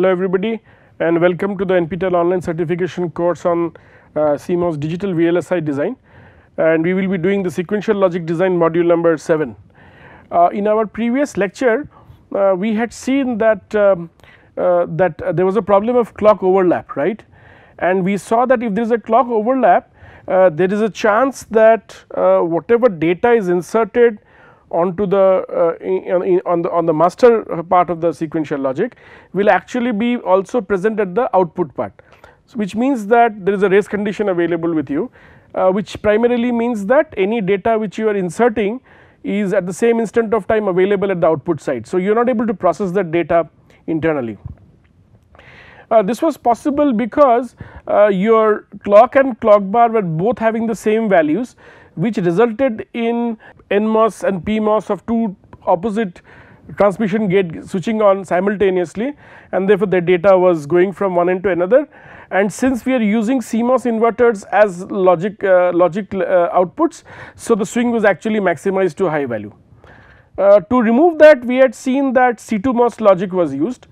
Hello everybody and welcome to the NPTEL online certification course on uh, CMOS digital VLSI design and we will be doing the sequential logic design module number 7. Uh, in our previous lecture uh, we had seen that um, uh, that there was a problem of clock overlap right and we saw that if there is a clock overlap uh, there is a chance that uh, whatever data is inserted onto the uh, in, in, on the on the master part of the sequential logic will actually be also present at the output part. So, which means that there is a race condition available with you uh, which primarily means that any data which you are inserting is at the same instant of time available at the output side. So, you are not able to process that data internally. Uh, this was possible because uh, your clock and clock bar were both having the same values which resulted in NMOS and PMOS of two opposite transmission gate switching on simultaneously and therefore the data was going from one end to another and since we are using CMOS inverters as logic uh, logic uh, outputs so the swing was actually maximized to high value. Uh, to remove that we had seen that C2MOS logic was used.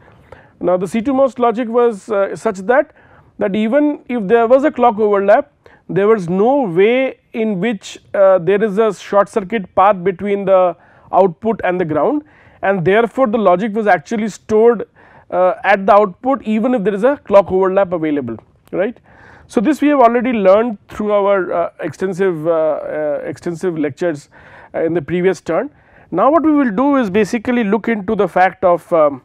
Now the C2MOS logic was uh, such that that even if there was a clock overlap there was no way in which uh, there is a short circuit path between the output and the ground and therefore the logic was actually stored uh, at the output even if there is a clock overlap available right. So this we have already learned through our uh, extensive uh, uh, extensive lectures uh, in the previous turn. Now what we will do is basically look into the fact of um,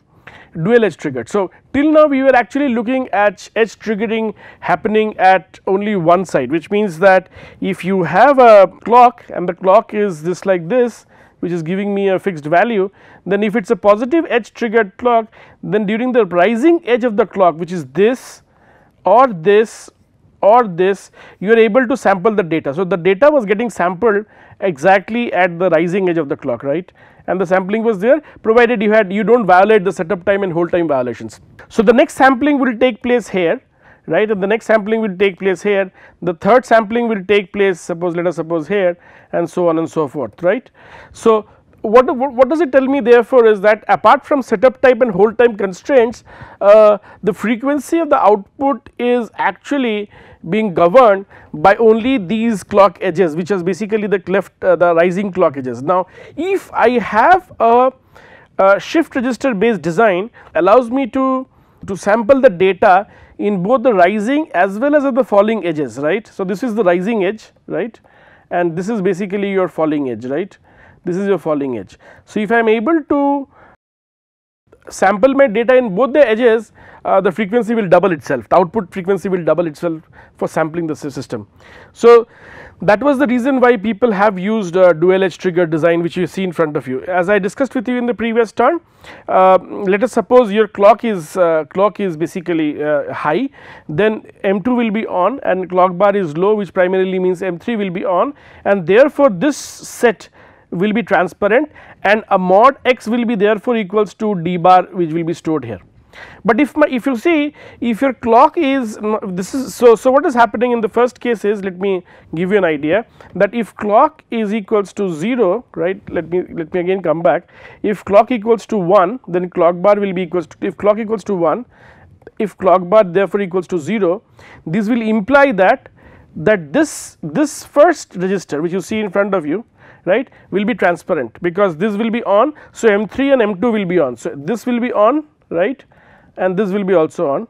dual edge triggered. So, till now we were actually looking at edge triggering happening at only one side which means that if you have a clock and the clock is this like this which is giving me a fixed value then if it is a positive edge triggered clock then during the rising edge of the clock which is this or this or this you are able to sample the data. So, the data was getting sampled exactly at the rising edge of the clock right and the sampling was there provided you had you do not violate the setup time and hold time violations. So, the next sampling will take place here right and the next sampling will take place here the third sampling will take place suppose let us suppose here and so on and so forth right. So, what, what does it tell me therefore is that apart from setup time and hold time constraints uh, the frequency of the output is actually being governed by only these clock edges which is basically the cleft uh, the rising clock edges. Now if I have a, a shift register based design allows me to to sample the data in both the rising as well as at the falling edges right. So this is the rising edge right and this is basically your falling edge right this is your falling edge. So if I am able to sample my data in both the edges uh, the frequency will double itself the output frequency will double itself for sampling the system. So that was the reason why people have used uh, dual edge trigger design which you see in front of you. As I discussed with you in the previous turn uh, let us suppose your clock is uh, clock is basically uh, high then M2 will be on and clock bar is low which primarily means M3 will be on and therefore this set will be transparent and a mod x will be therefore equals to d bar which will be stored here. But if my if you see if your clock is this is so so what is happening in the first case is let me give you an idea that if clock is equals to 0 right let me let me again come back if clock equals to 1 then clock bar will be equals to if clock equals to 1 if clock bar therefore equals to 0 this will imply that that this this first register which you see in front of you right will be transparent because this will be on. So, M3 and M2 will be on. So, this will be on right and this will be also on.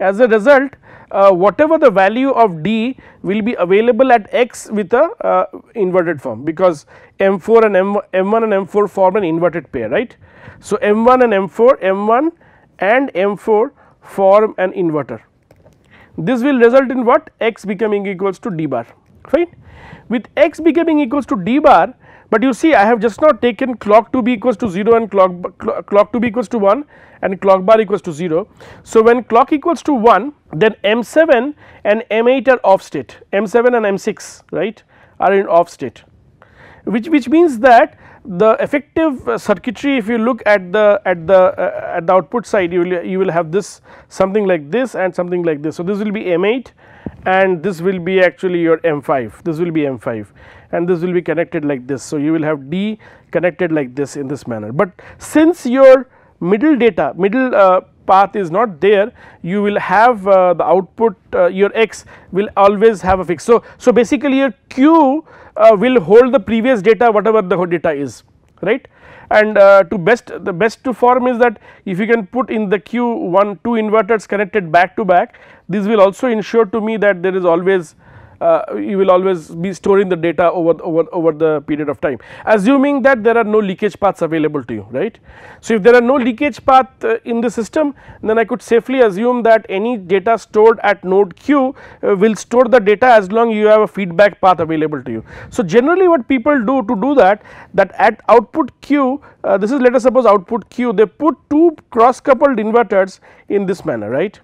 As a result uh, whatever the value of D will be available at X with a uh, inverted form because M4 and M, M1 and M4 form an inverted pair right. So, M1 and M4, M1 and M4 form an inverter. This will result in what X becoming equals to D bar right with x becoming equals to d bar but you see I have just not taken clock to be equals to 0 and clock, clock to be equals to 1 and clock bar equals to 0. So when clock equals to 1 then M7 and M8 are off state M7 and M6 right are in off state which which means that the effective uh, circuitry if you look at the at the uh, at the output side you will you will have this something like this and something like this. So this will be M8 and this will be actually your M5 this will be M5 and this will be connected like this. So, you will have D connected like this in this manner, but since your middle data middle uh, path is not there you will have uh, the output uh, your x will always have a fix. So, so basically your q uh, will hold the previous data whatever the data is right and uh, to best the best to form is that if you can put in the q one two inverters connected back to back this will also ensure to me that there is always uh, you will always be storing the data over, over, over the period of time assuming that there are no leakage paths available to you right. So, if there are no leakage path uh, in the system then I could safely assume that any data stored at node q uh, will store the data as long you have a feedback path available to you. So, generally what people do to do that that at output q uh, this is let us suppose output q they put two cross coupled inverters in this manner right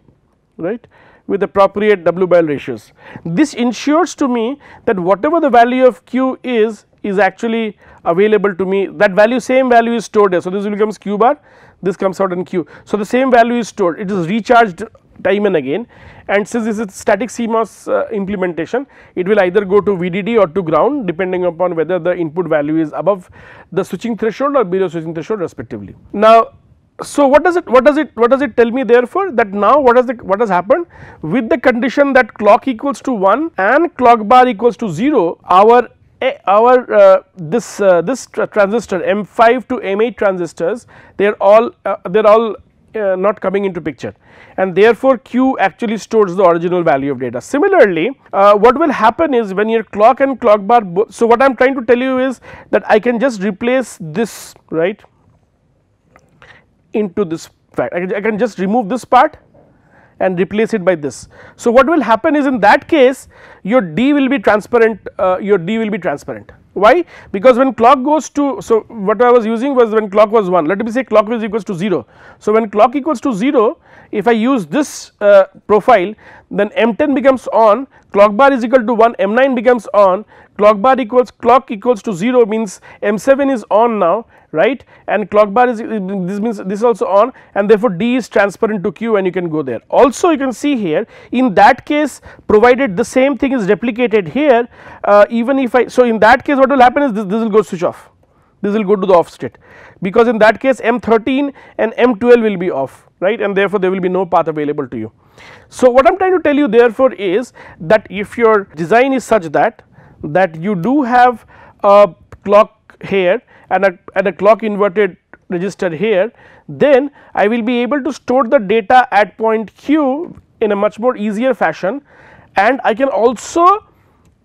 right with appropriate W by L ratios. This ensures to me that whatever the value of Q is is actually available to me that value same value is stored here. So, this becomes Q bar this comes out in Q. So, the same value is stored it is recharged time and again and since this is static CMOS uh, implementation it will either go to VDD or to ground depending upon whether the input value is above the switching threshold or below switching threshold respectively. Now so what does it what does it what does it tell me therefore? That now what has the what has happened? With the condition that clock equals to 1 and clock bar equals to 0 our eh, our uh, this uh, this transistor M5 to M8 transistors they are all uh, they are all uh, not coming into picture. And therefore Q actually stores the original value of data. Similarly, uh, what will happen is when your clock and clock bar so what I am trying to tell you is that I can just replace this right into this fact I, can just remove this part and replace it by this. So, what will happen is in that case your D will be transparent uh, your D will be transparent why because when clock goes to so what I was using was when clock was 1 let me say clock was equals to 0. So, when clock equals to 0 if I use this uh, profile then M10 becomes on clock bar is equal to 1 M9 becomes on clock bar equals clock equals to 0 means M7 is on now right and clock bar is this means this is also on and therefore D is transparent to Q and you can go there. Also you can see here in that case provided the same thing is replicated here uh, even if I so in that case what will happen is this, this will go switch off this will go to the off state because in that case M13 and M12 will be off right and therefore there will be no path available to you. So what I am trying to tell you therefore is that if your design is such that that you do have a clock here and a, and a clock inverted register here then I will be able to store the data at point q in a much more easier fashion and I can also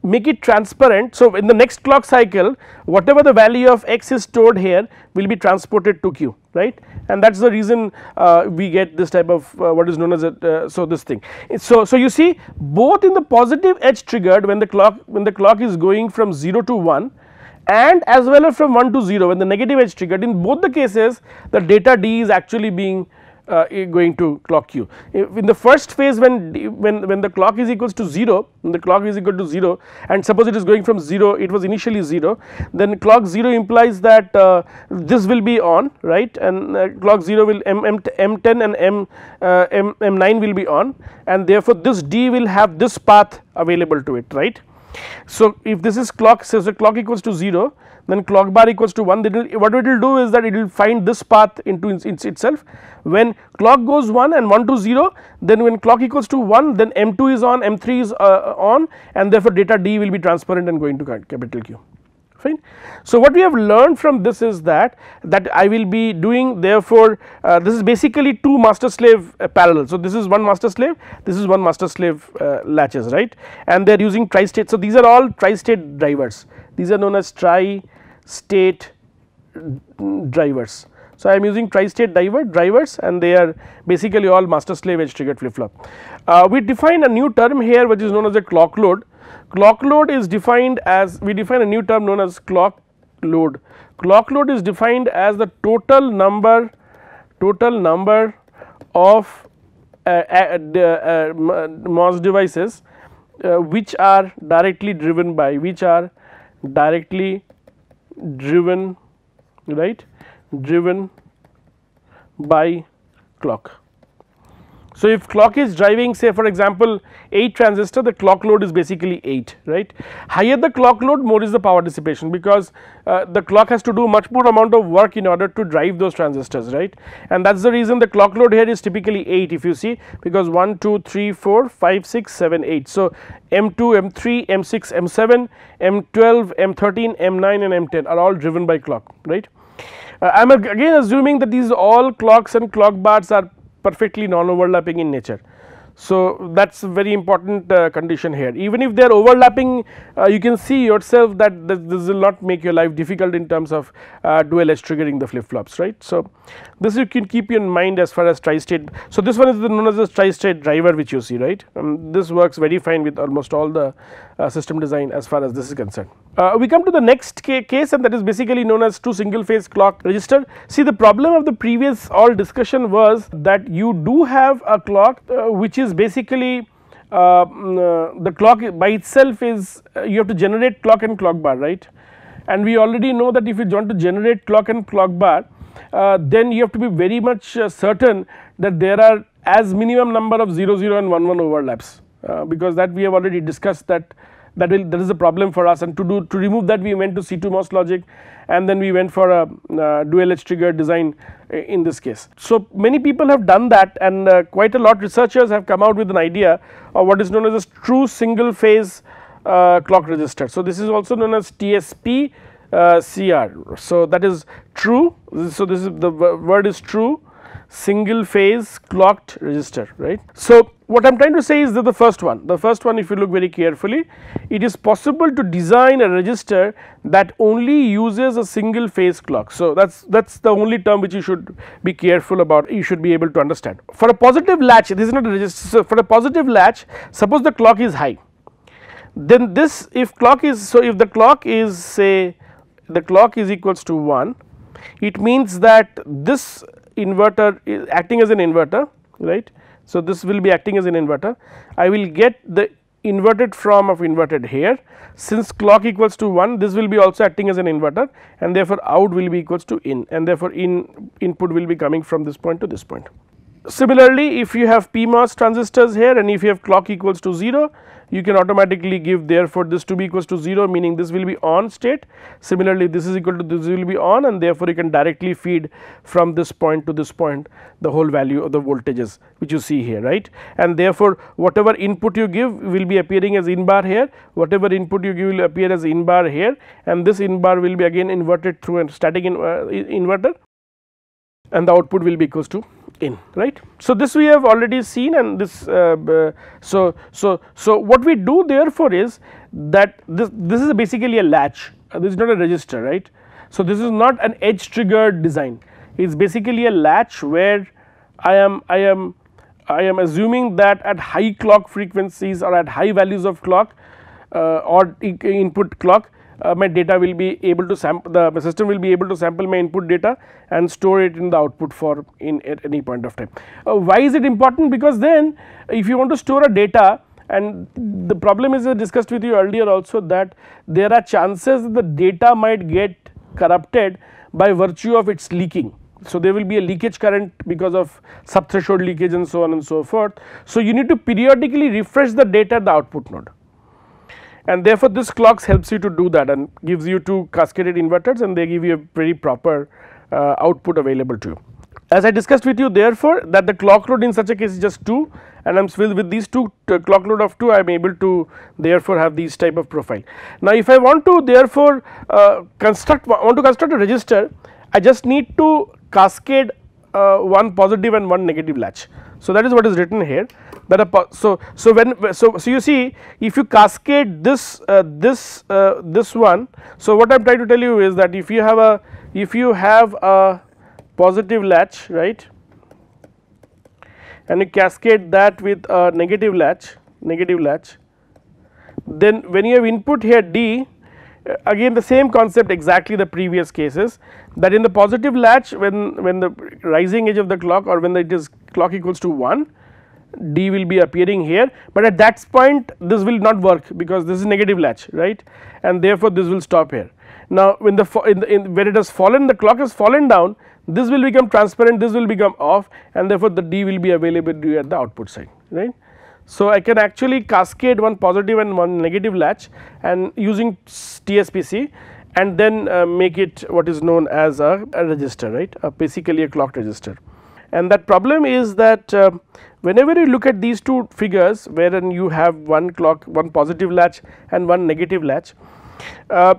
make it transparent. So, in the next clock cycle whatever the value of x is stored here will be transported to q right and that is the reason uh, we get this type of uh, what is known as a uh, so this thing. So, so you see both in the positive edge triggered when the clock when the clock is going from 0 to 1 and as well as from 1 to 0 when the negative edge triggered in both the cases the data D is actually being uh, going to clock q. In the first phase when when when the clock is equals to 0 when the clock is equal to 0 and suppose it is going from 0 it was initially 0 then clock 0 implies that uh, this will be on right and uh, clock 0 will m, m, m10 and m, uh, m m9 will be on and therefore this d will have this path available to it right. So, if this is clock says the clock equals to 0 then clock bar equals to 1 then what it will do is that it will find this path into itself. When clock goes 1 and 1 to 0 then when clock equals to 1 then M2 is on M3 is uh, on and therefore data D will be transparent and going to capital Q fine. So, what we have learned from this is that that I will be doing therefore uh, this is basically two master slave uh, parallel. So, this is one master slave this is one master slave uh, latches right and they are using tri state. So, these are all tri state drivers these are known as tri state drivers. So, I am using tri-state driver drivers and they are basically all master slave edge triggered flip flop. Uh, we define a new term here which is known as a clock load. Clock load is defined as we define a new term known as clock load. Clock load is defined as the total number total number of uh, uh, uh, MOS devices uh, which are directly driven by which are directly driven right driven by clock So, if clock is driving say for example 8 transistor the clock load is basically 8 right. Higher the clock load more is the power dissipation because uh, the clock has to do much more amount of work in order to drive those transistors right and that is the reason the clock load here is typically 8 if you see because 1 2 3 4 5 6 7 8. So, M2 M3 M6 M7 M12 M13 M9 and M10 are all driven by clock right. Uh, I am again assuming that these all clocks and clock bars are perfectly non overlapping in nature. So, that is very important uh, condition here even if they are overlapping uh, you can see yourself that this, this, will not make your life difficult in terms of uh, dual edge triggering the flip flops right. So, this you can keep in mind as far as tri-state. So, this one is known as the tri-state driver which you see right um, this works very fine with almost all the uh, system design as far as this is concerned. Uh, we come to the next ca case and that is basically known as true single phase clock register. See the problem of the previous all discussion was that you do have a clock uh, which is basically uh, mm, uh the clock by itself is uh, you have to generate clock and clock bar right and we already know that if you want to generate clock and clock bar uh, then you have to be very much certain that there are as minimum number of 0 0 and 1 1 overlaps because that we have already discussed that that will that is a problem for us and to do to remove that we went to CMOS logic and then we went for a uh, dual edge trigger design in this case. So, many people have done that and uh, quite a lot researchers have come out with an idea of what is known as a true single phase uh, clock register. So, this is also known as TSP uh, CR. So, that is true. So, this is the word is true single phase clocked register right. So, what I am trying to say is that the first one, the first one if you look very carefully, it is possible to design a register that only uses a single phase clock. So, that is that is the only term which you should be careful about, you should be able to understand. For a positive latch, this is not a register, so for a positive latch, suppose the clock is high, then this if clock is, so if the clock is say the clock is equals to 1, it means that this inverter is acting as an inverter, right so, this will be acting as an inverter. I will get the inverted form of inverted here since clock equals to 1 this will be also acting as an inverter and therefore out will be equals to in and therefore in input will be coming from this point to this point. Similarly, if you have PMOS transistors here and if you have clock equals to 0 you can automatically give therefore this to be equals to 0 meaning this will be on state. Similarly, this is equal to this will be on and therefore you can directly feed from this point to this point the whole value of the voltages which you see here right? And therefore whatever input you give will be appearing as in bar here. Whatever input you give will appear as in bar here. And this in bar will be again inverted through a static in, uh, inverter and the output will be equals to in right. So, this we have already seen and this uh, so so so what we do therefore is that this this is basically a latch uh, this is not a register right. So, this is not an edge triggered design it is basically a latch where I am I am I am assuming that at high clock frequencies or at high values of clock uh, or input clock my data will be able to sample the system will be able to sample my input data and store it in the output for in at any point of time. Uh, why is it important because then if you want to store a data and the problem is I discussed with you earlier also that there are chances that the data might get corrupted by virtue of its leaking. So, there will be a leakage current because of subthreshold leakage and so on and so forth. So, you need to periodically refresh the data at the output node and therefore this clocks helps you to do that and gives you two cascaded inverters and they give you a pretty proper uh, output available to you. As I discussed with you therefore that the clock load in such a case is just 2 and I am with, these two uh, clock load of 2 I am able to therefore have these type of profile. Now if I want to therefore uh, construct want to construct a register I just need to cascade uh, one positive and one negative latch. So that is what is written here that so so when so so you see if you cascade this uh, this uh, this one so what i am trying to tell you is that if you have a if you have a positive latch right and you cascade that with a negative latch negative latch then when you have input here d uh, again the same concept exactly the previous cases that in the positive latch when when the rising edge of the clock or when it is clock equals to 1 D will be appearing here, but at that point this will not work because this is negative latch right and therefore this will stop here. Now when the, in the in when it has fallen the clock has fallen down this will become transparent this will become off and therefore the D will be available to you at the output side right. So I can actually cascade one positive and one negative latch and using TSPC and then uh, make it what is known as a, a register right a basically a clock register. And that problem is that uh, whenever you look at these two figures wherein you have one clock one positive latch and one negative latch uh,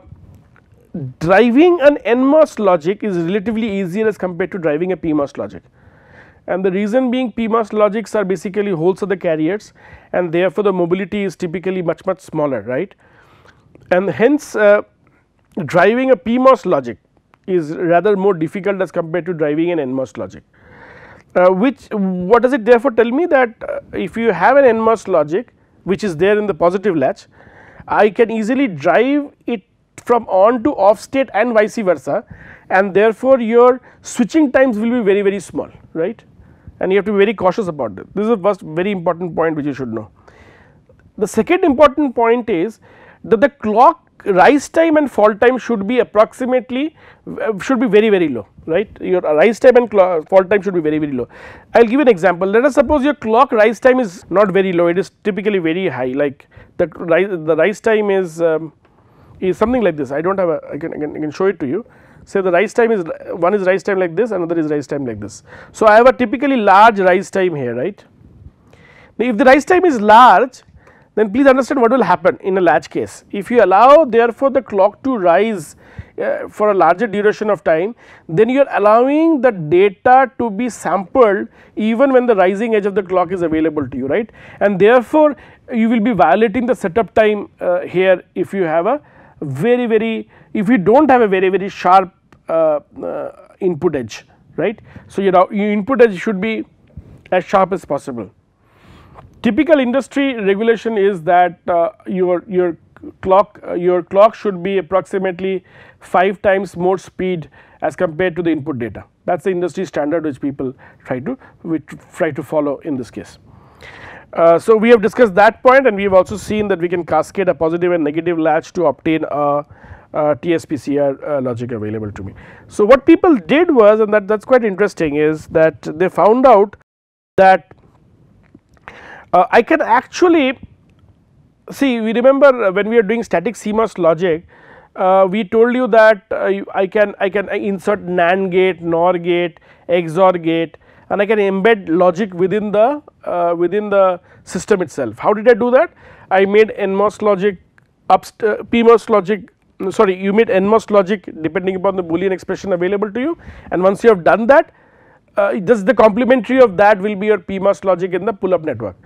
driving an NMOS logic is relatively easier as compared to driving a PMOS logic and the reason being PMOS logics are basically holes of the carriers and therefore the mobility is typically much much smaller right and hence uh, driving a PMOS logic is rather more difficult as compared to driving an NMOS logic. Uh, which what does it therefore tell me that uh, if you have an NMOS logic which is there in the positive latch I can easily drive it from on to off state and vice versa and therefore your switching times will be very very small right and you have to be very cautious about this. This is the first very important point which you should know. The second important point is that the clock rise time and fall time should be approximately should be very very low right your rise time and fall time should be very very low. I will give an example let us suppose your clock rise time is not very low it is typically very high like the rise the rise time is um, is something like this I do not have a I can, I can, I can show it to you say the rise time is one is rise time like this another is rise time like this. So, I have a typically large rise time here right. Now, if the rise time is large then please understand what will happen in a latch case. If you allow therefore the clock to rise uh, for a larger duration of time then you are allowing the data to be sampled even when the rising edge of the clock is available to you right and therefore you will be violating the setup time uh, here if you have a very very if you do not have a very very sharp uh, uh, input edge right. So, your, your input edge should be as sharp as possible. Typical industry regulation is that uh, your your clock uh, your clock should be approximately 5 times more speed as compared to the input data that is the industry standard which people try to which try to follow in this case. Uh, so, we have discussed that point and we have also seen that we can cascade a positive and negative latch to obtain a uh, TSPCR uh, logic available to me. So, what people did was and that that is quite interesting is that they found out that uh, I can actually see we remember when we are doing static CMOS logic uh, we told you that uh, I can I can insert NAND gate, NOR gate, XOR gate and I can embed logic within the uh, within the system itself. How did I do that? I made NMOS logic, PMOS logic sorry you made NMOS logic depending upon the boolean expression available to you and once you have done that uh, just the complementary of that will be your PMOS logic in the pull up network.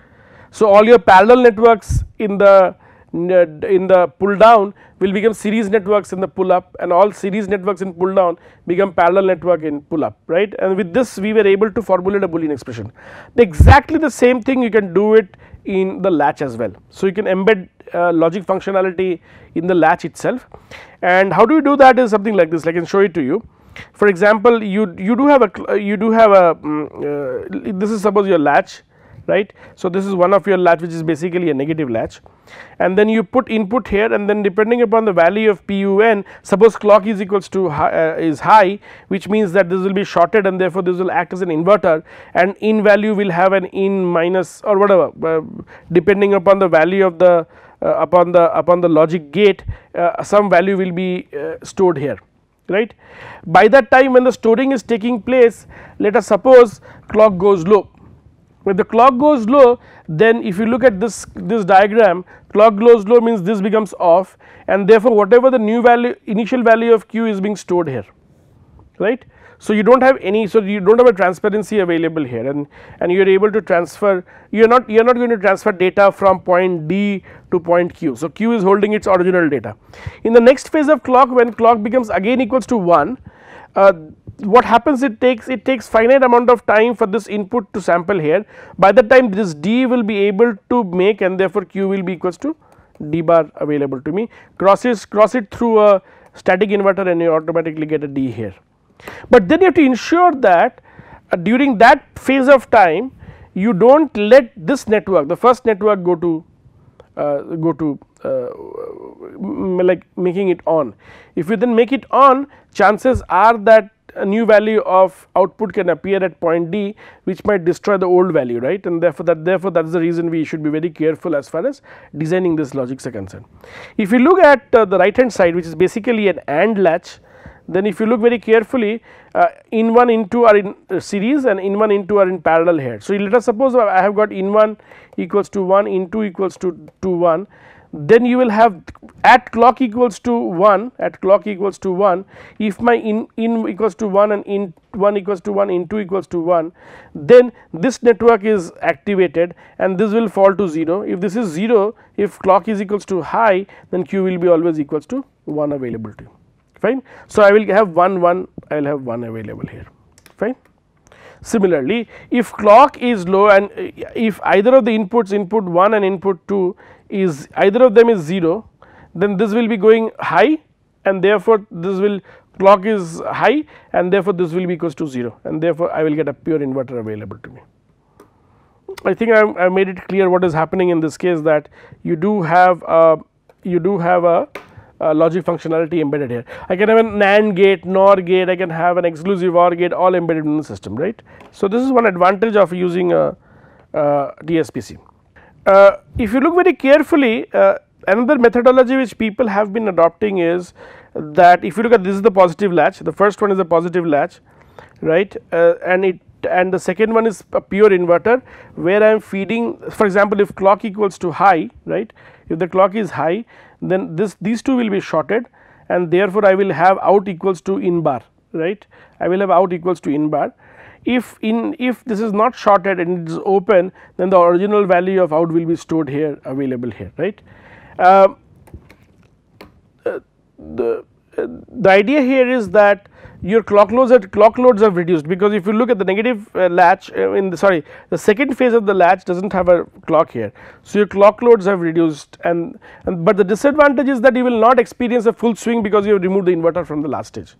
So, all your parallel networks in the in the pull down will become series networks in the pull up and all series networks in pull down become parallel network in pull up right and with this we were able to formulate a boolean expression. Exactly the same thing you can do it in the latch as well. So, you can embed uh, logic functionality in the latch itself and how do you do that is something like this I can show it to you. For example, you you do have a you do have a um, uh, this is suppose your latch right. So, this is one of your latch which is basically a negative latch and then you put input here and then depending upon the value of PUN suppose clock is equals to high, uh, is high which means that this will be shorted and therefore this will act as an inverter and in value will have an in minus or whatever uh, depending upon the value of the uh, upon the upon the logic gate uh, some value will be uh, stored here right. By that time when the storing is taking place let us suppose clock goes low when the clock goes low then if you look at this this diagram clock goes low means this becomes off and therefore whatever the new value initial value of q is being stored here right. So, you do not have any so you do not have a transparency available here and and you are able to transfer you are not you are not going to transfer data from point D to point Q. So, Q is holding its original data. In the next phase of clock when clock becomes again equals to 1 uh, what happens it takes it takes finite amount of time for this input to sample here. By the time this d will be able to make and therefore q will be equals to d bar available to me. Crosses cross it through a static inverter and you automatically get a d here. But then you have to ensure that uh, during that phase of time you do not let this network the first network go to uh, go to uh, like making it on. If you then make it on chances are that a new value of output can appear at point D which might destroy the old value right and therefore that therefore that is the reason we should be very careful as far as designing this logics are concerned. If you look at uh, the right hand side which is basically an AND latch then if you look very carefully uh, in 1 in 2 are in uh, series and in 1 in 2 are in parallel here. So, let us suppose I have got in 1 equals to 1 in 2 equals to, to 1 then you will have at clock equals to 1 at clock equals to 1 if my in in equals to 1 and in 1 equals to 1 in 2 equals to 1 then this network is activated and this will fall to 0 if this is 0 if clock is equals to high then q will be always equals to 1 available to you fine. So, I will have 1 1 I will have 1 available here fine. Similarly, if clock is low and uh, if either of the inputs input 1 and input 2 is either of them is 0 then this will be going high and therefore this will clock is high and therefore this will be equals to 0 and therefore I will get a pure inverter available to me. I think I, I made it clear what is happening in this case that you do have a you do have a, a logic functionality embedded here. I can have an NAND gate, NOR gate, I can have an exclusive OR gate all embedded in the system right. So, this is one advantage of using a, a TSPC. Uh, if you look very carefully uh, another methodology which people have been adopting is that if you look at this is the positive latch the first one is a positive latch right uh, and it and the second one is a pure inverter where I am feeding for example if clock equals to high right if the clock is high then this these two will be shorted and therefore I will have out equals to in bar right I will have out equals to in bar if in if this is not shorted and it is open then the original value of out will be stored here available here right. Uh, uh, the the idea here is that your clock loads are clock loads have reduced because if you look at the negative uh, latch uh, in the sorry the second phase of the latch does not have a clock here. So, your clock loads have reduced and, and but the disadvantage is that you will not experience a full swing because you have removed the inverter from the last stage.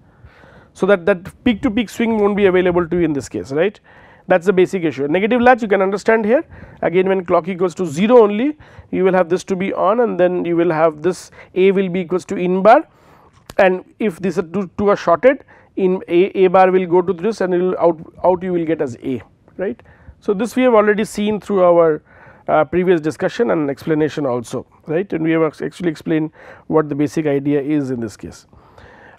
So, that, that peak to peak swing will not be available to you in this case right that is the basic issue. Negative latch you can understand here again when clock equals to 0 only you will have this to be on and then you will have this A will be equals to in bar and if these two, two are shorted in A, A bar will go to this and it will out, out you will get as A right. So, this we have already seen through our uh, previous discussion and explanation also right and we have actually explained what the basic idea is in this case.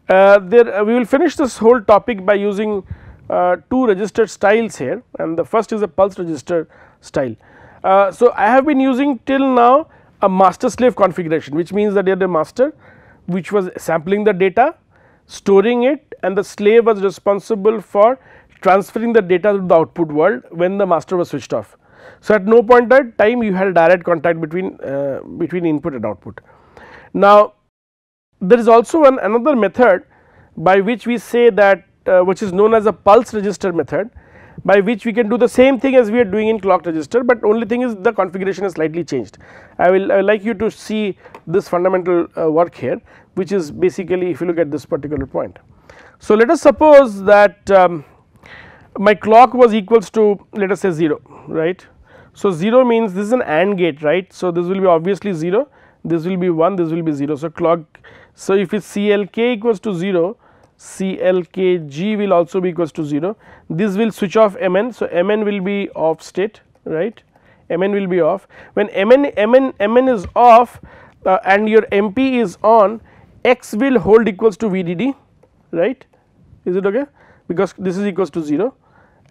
Uh, there uh, we will finish this whole topic by using uh, two register styles here and the first is a pulse register style. Uh, so, I have been using till now a master slave configuration which means that you are the master which was sampling the data, storing it and the slave was responsible for transferring the data to the output world when the master was switched off. So, at no point in time you had direct contact between uh, between input and output. Now, there is also an another method by which we say that uh, which is known as a pulse register method by which we can do the same thing as we are doing in clock register, but only thing is the configuration is slightly changed. I will, I will like you to see this fundamental uh, work here which is basically if you look at this particular point. So, let us suppose that um, my clock was equals to let us say 0 right. So, 0 means this is an AND gate right. So, this will be obviously 0 this will be 1 this will be 0. So, clock so, if it CLK equals to 0, CLKG will also be equals to 0. This will switch off MN. So, MN will be off state right MN will be off. When MN, MN, MN is off uh, and your MP is on X will hold equals to VDD right? Is it okay? Because this is equals to 0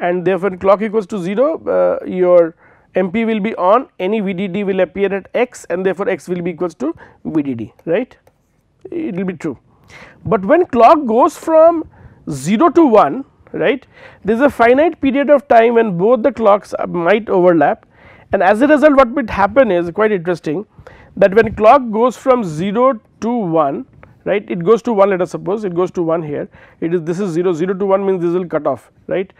and therefore clock equals to 0 uh, your MP will be on. Any VDD will appear at X and therefore X will be equals to VDD right? It will be true. But when clock goes from 0 to 1 right there is a finite period of time when both the clocks might overlap. And as a result what might happen is quite interesting that when clock goes from 0 to 1 right? It goes to 1 let us suppose it goes to 1 here. It is this is 0 0 to 1 means this will cut off right?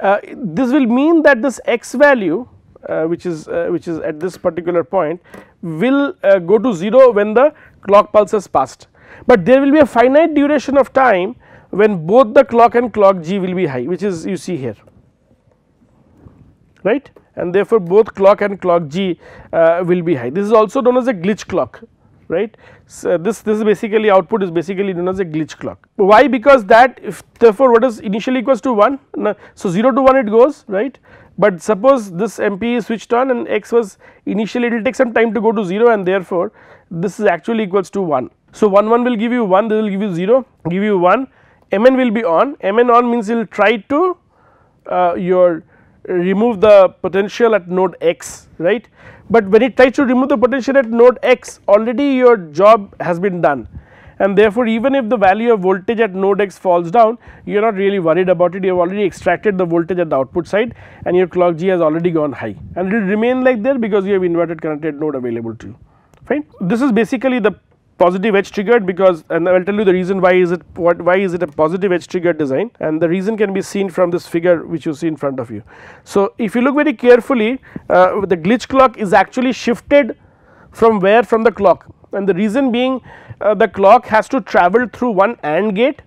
Uh, this will mean that this x value uh, which is uh, which is at this particular point will uh, go to 0 when the clock pulse has passed, but there will be a finite duration of time when both the clock and clock g will be high which is you see here right? And therefore both clock and clock G uh, will be high. This is also known as a glitch clock right. So, this this is basically output is basically known as a glitch clock. Why? Because that if therefore what is initially equals to 1 so 0 to 1 it goes right but suppose this MP is switched on and X was initially it will take some time to go to 0 and therefore this is actually equals to 1. So 1 1 will give you 1 this will give you 0 give you 1 Mn will be on Mn on means you will try to uh, your remove the potential at node x right but when it tries to remove the potential at node x already your job has been done. And therefore even if the value of voltage at node x falls down you are not really worried about it. You have already extracted the voltage at the output side and your clock G has already gone high. And it will remain like there because you have inverted current at node available to you. Fine. This is basically the positive edge triggered because and I will tell you the reason why is it what why is it a positive edge triggered design and the reason can be seen from this figure which you see in front of you. So if you look very carefully uh, the glitch clock is actually shifted from where from the clock and the reason being uh, the clock has to travel through one AND gate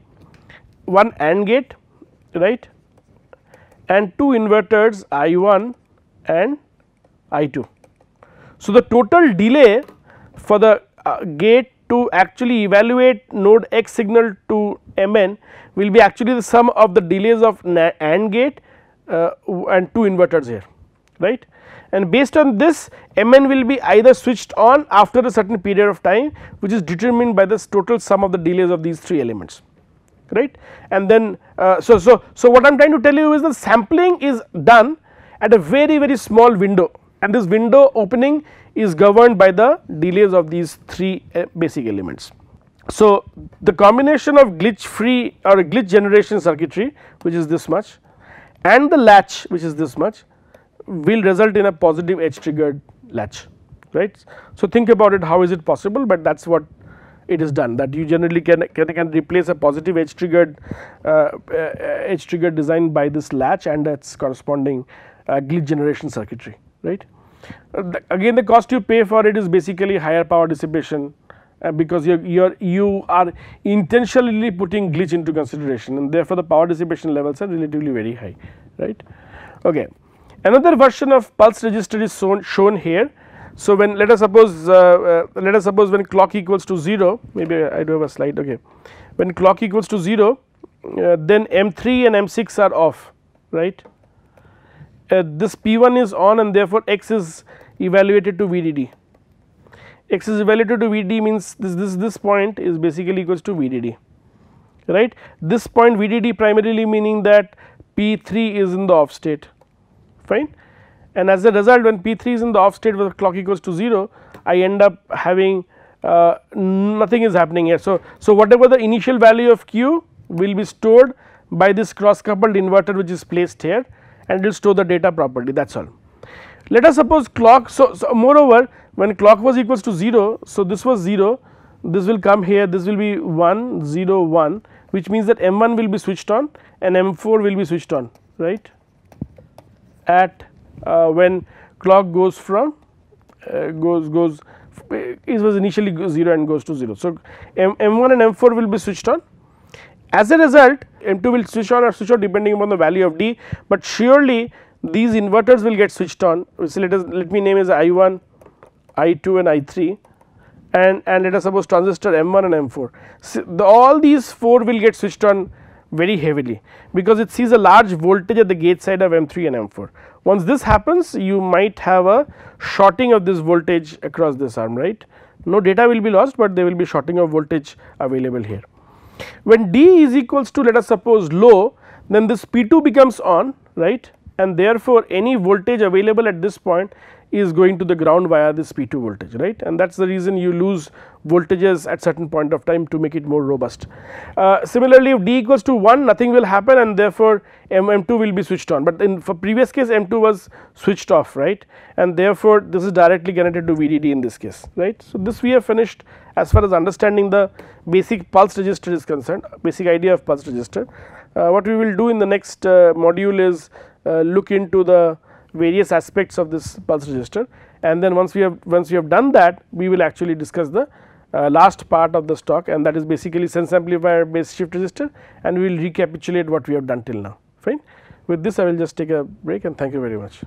one AND gate right and two inverters I1 and I2. So the total delay for the uh, gate to actually evaluate node x signal to Mn will be actually the sum of the delays of AND gate uh, and two inverters here right? And based on this Mn will be either switched on after a certain period of time which is determined by this total sum of the delays of these three elements right? And then uh, so so so what I am trying to tell you is the sampling is done at a very very small window. And this window opening is governed by the delays of these three uh, basic elements. So, the combination of glitch free or glitch generation circuitry which is this much and the latch which is this much will result in a positive edge triggered latch right. So, think about it how is it possible, but that is what it is done that you generally can, can, can replace a positive edge triggered uh, edge triggered design by this latch and its corresponding uh, glitch generation circuitry right. Again the cost you pay for it is basically higher power dissipation uh, because you are you are intentionally putting glitch into consideration and therefore the power dissipation levels are relatively very high right. Okay. Another version of pulse register is shown, shown here. So, when let us suppose uh, uh, let us suppose when clock equals to 0 maybe I do have a slide okay when clock equals to 0 uh, then M3 and M6 are off right uh, this P1 is on and therefore x is evaluated to VDD. x is evaluated to VDD means this this this point is basically equals to VDD right. This point VDD primarily meaning that P3 is in the off state fine and as a result when P3 is in the off state the clock equals to 0 I end up having uh, nothing is happening here. So, so whatever the initial value of Q will be stored by this cross coupled inverter which is placed here and it will store the data properly that is all. Let us suppose clock so, so moreover when clock was equals to 0 so this was 0 this will come here this will be 1 0 1 which means that M1 will be switched on and M4 will be switched on right at uh, when clock goes from uh, goes goes it was initially 0 and goes to 0. So, M, M1 and M4 will be switched on as a result M2 will switch on or switch off depending upon the value of D, but surely these inverters will get switched on. So, let us let me name as I1, I2 and I3 and, and let us suppose transistor M1 and M4. So, the, all these 4 will get switched on very heavily because it sees a large voltage at the gate side of M3 and M4. Once this happens you might have a shorting of this voltage across this arm right. No data will be lost, but there will be shorting of voltage available here. When D is equals to let us suppose low then this P2 becomes on right? And therefore any voltage available at this point is going to the ground via this P2 voltage right and that is the reason you lose voltages at certain point of time to make it more robust. Uh, similarly if D equals to 1 nothing will happen and therefore M M2 will be switched on but in for previous case M2 was switched off right and therefore this is directly connected to VDD in this case right. So this we have finished as far as understanding the basic pulse register is concerned basic idea of pulse register. Uh, what we will do in the next uh, module is uh, look into the various aspects of this pulse register and then once we have once we have done that we will actually discuss the uh, last part of the stock and that is basically sense amplifier based shift register and we will recapitulate what we have done till now fine. With this I will just take a break and thank you very much.